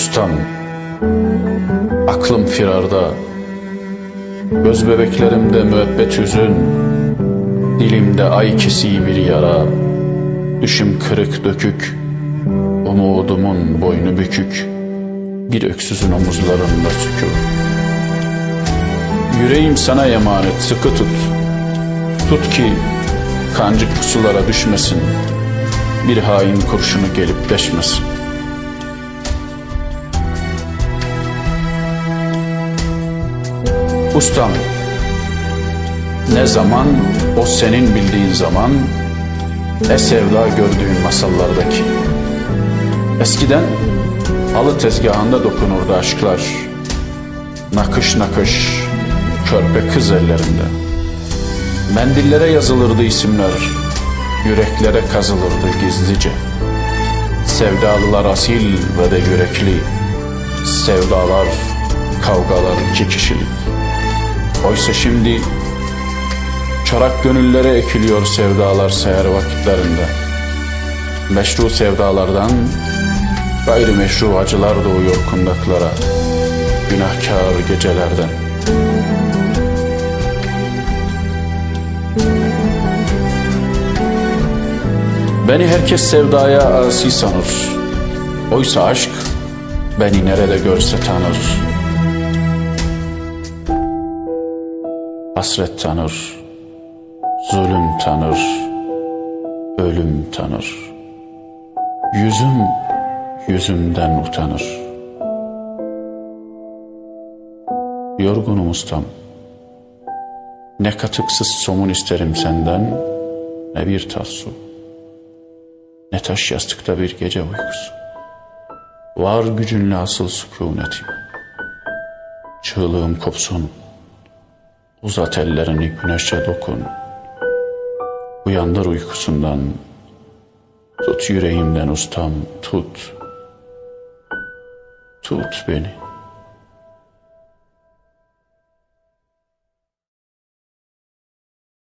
Ustam, aklım firarda, göz bebeklerimde müebbet hüzün, dilimde ay kesiği bir yara, düşüm kırık dökük, umudumun boynu bükük, bir öksüzün omuzlarında sükûn. Yüreğim sana emanet sıkı tut, tut ki kancık pusulara düşmesin, bir hain kurşunu gelip deşmesin. Ustam, ne zaman o senin bildiğin zaman, e sevda gördüğün masallardaki. Eskiden halı tezgahında dokunurdu aşklar, nakış nakış, körpe kız ellerinde. Mendillere yazılırdı isimler, yüreklere kazılırdı gizlice. Sevdalılar asil ve de yürekli, sevdalar, kavgalar iki kişilik. Oysa şimdi çorak gönüllere ekiliyor sevdalar seher vakitlerinde. Meşru sevdalardan gayrimeşru acılar doğuyor kundaklara, günahkar gecelerden. Beni herkes sevdaya asi sanır. Oysa aşk beni nerede görse tanır. Hasret tanır, zulüm tanır, ölüm tanır. Yüzüm yüzümden utanır. Yorgunum ustam. Ne katıksız somun isterim senden, ne bir tas su. Ne taş yastıkta bir gece uykusu. Var gücünle asıl sükunetim. Çığlığım kopsun. Uzat ellerini güneşe dokun. Uyandır uykusundan. Tut yüreğimden ustam tut. Tut beni.